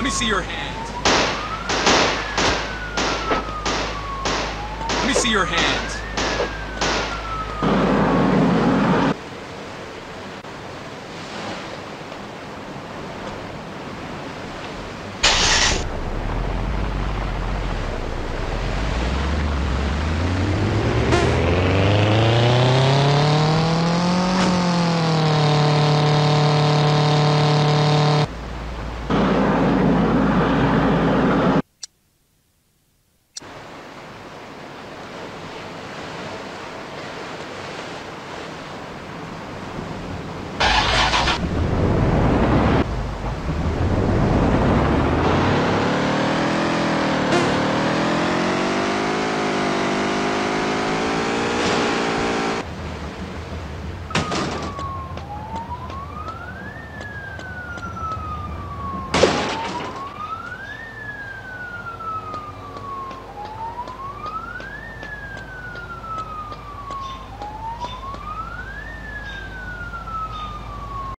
Let me see your hands. Let me see your hands.